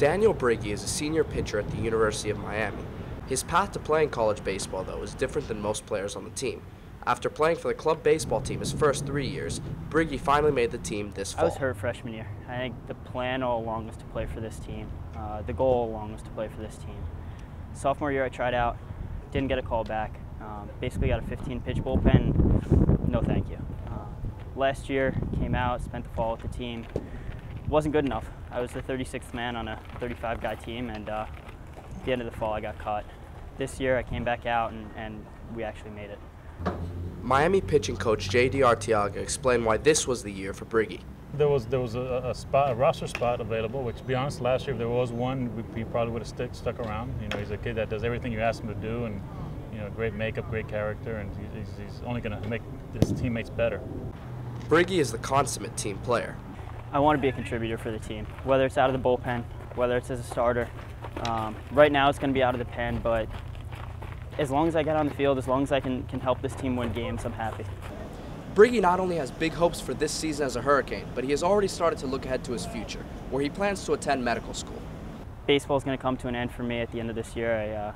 Daniel Briggi is a senior pitcher at the University of Miami. His path to playing college baseball, though, is different than most players on the team. After playing for the club baseball team his first three years, Briggi finally made the team this fall. I was hurt freshman year. I think the plan all along was to play for this team. Uh, the goal all along was to play for this team. Sophomore year, I tried out, didn't get a call back. Um, basically, got a 15 pitch bullpen. No, thank you. Uh, last year, came out, spent the fall with the team. Wasn't good enough. I was the 36th man on a 35 guy team, and uh, at the end of the fall, I got caught. This year, I came back out, and, and we actually made it. Miami pitching coach J.D. Arteaga explained why this was the year for Briggi. There was there was a, a, spot, a roster spot available. Which, to be honest, last year if there was one, we, he probably would have stick, stuck around. You know, he's a kid that does everything you ask him to do, and you know, great makeup, great character, and he's, he's only going to make his teammates better. Briggi is the consummate team player. I want to be a contributor for the team, whether it's out of the bullpen, whether it's as a starter. Um, right now, it's going to be out of the pen, but as long as I get on the field, as long as I can, can help this team win games, I'm happy. Briggi not only has big hopes for this season as a Hurricane, but he has already started to look ahead to his future, where he plans to attend medical school. Baseball is going to come to an end for me at the end of this year. I uh,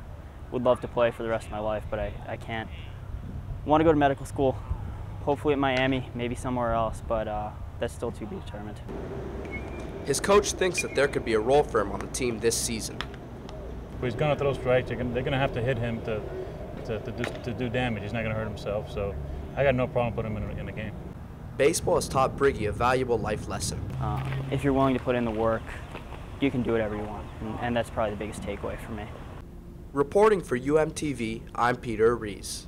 would love to play for the rest of my life, but I, I can't. I want to go to medical school, hopefully at Miami, maybe somewhere else, but uh, that's still to be determined. His coach thinks that there could be a role for him on the team this season If he's going to throw strikes. They're going to have to hit him to, to, to, do, to do damage. He's not going to hurt himself. So I got no problem putting him in, in the game. Baseball has taught Briggi a valuable life lesson. Uh, if you're willing to put in the work, you can do whatever you want. And, and that's probably the biggest takeaway for me. Reporting for UMTV, I'm Peter Ariz.